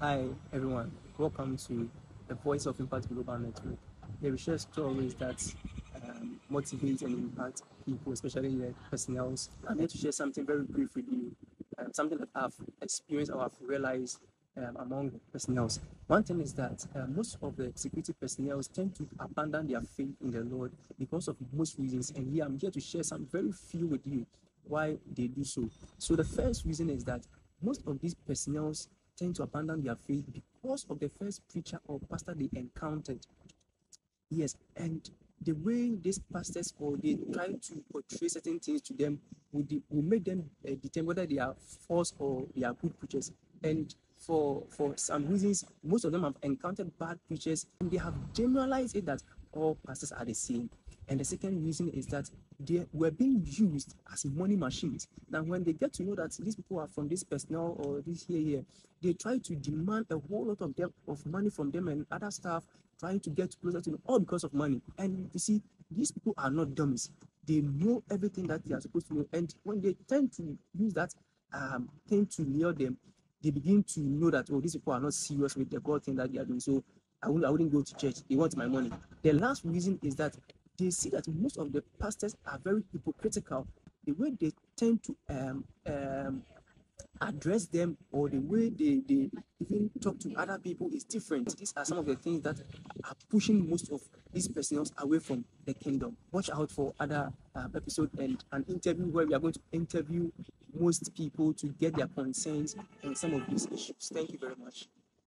Hi, everyone. Welcome to the Voice of Impact Global Network. Where we share stories that um, motivate and impact people, especially the personnel. I'm here to share something very brief with you, um, something that I've experienced or I've realized um, among personnel. One thing is that uh, most of the security personnel tend to abandon their faith in the Lord because of most reasons. And here I'm here to share some very few with you why they do so. So the first reason is that most of these personnel tend to abandon their faith because of the first preacher or pastor they encountered. Yes, and the way these pastors or they try to portray certain things to them will, de- will make them uh, determine whether they are false or they are good preachers. And for for some reasons, most of them have encountered bad preachers and they have generalized it that all pastors are the same. And the second reason is that they were being used as money machines. Now, when they get to know that these people are from this personnel or this here, here, they try to demand a whole lot of them of money from them and other stuff, trying to get closer to them, all because of money. And you see, these people are not dummies. They know everything that they are supposed to know. And when they tend to use that um, thing to lure them, they begin to know that, oh, these people are not serious with the God thing that they are doing. So I wouldn't, I wouldn't go to church. They want my money. The last reason is that they see that most of the pastors are very hypocritical. The way they tend to um, um, address them or the way they, they even talk to other people is different. These are some of the things that are pushing most of these persons away from the kingdom. Watch out for other um, episode and an interview where we are going to interview most people to get their concerns on some of these issues. Thank you very much.